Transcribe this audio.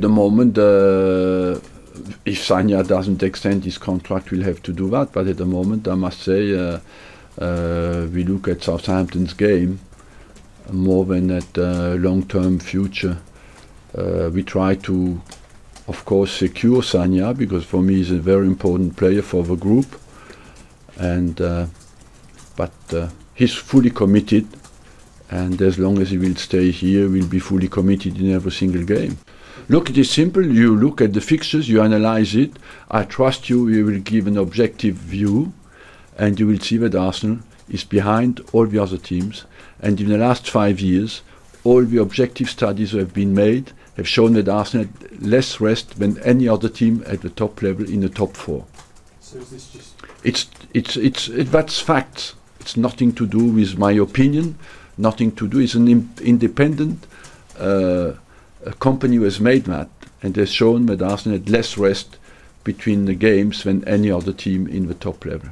the moment, uh, if Sagna doesn't extend his contract, we'll have to do that. But at the moment, I must say, uh, uh, we look at Southampton's game more than at uh, long-term future. Uh, we try to, of course, secure Sagna because for me he's a very important player for the group. And uh, but uh, he's fully committed, and as long as he will stay here, we'll be fully committed in every single game. Look, it is simple. You look at the fixtures, you analyze it. I trust you. You will give an objective view, and you will see that Arsenal is behind all the other teams. And in the last five years, all the objective studies that have been made have shown that Arsenal had less rest than any other team at the top level in the top four. So is this just It's it's it's it, that's facts. It's nothing to do with my opinion. Nothing to do. It's an independent uh, company who has made that and has shown that Arsenal had less rest between the games than any other team in the top level.